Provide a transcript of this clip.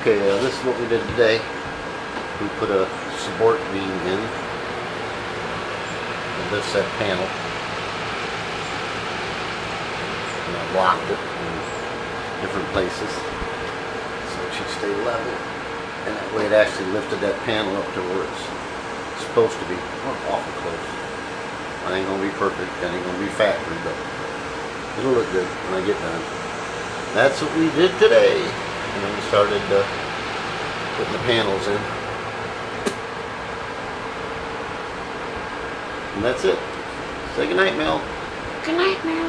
Okay, uh, this is what we did today. We put a support beam in. And this that panel. And I blocked it in different places. So it should stay level. And that way it actually lifted that panel up to where it's supposed to be. We're awful close. I ain't gonna be perfect, I ain't gonna be factory, but it'll look good when I get done. That's what we did today. And then we started uh, putting the panels in. And that's it. Say goodnight, Mel. Good night, Mel.